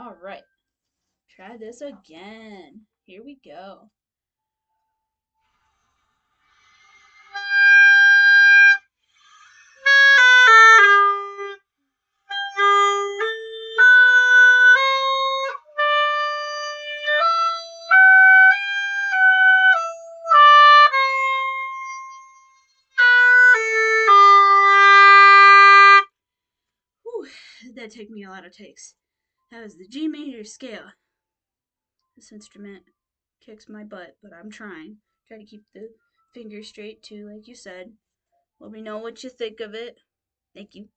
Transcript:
All right. Try this again. Here we go. That took me a lot of takes. That was the G major scale. This instrument kicks my butt, but I'm trying. Try to keep the fingers straight too, like you said. Let me know what you think of it. Thank you.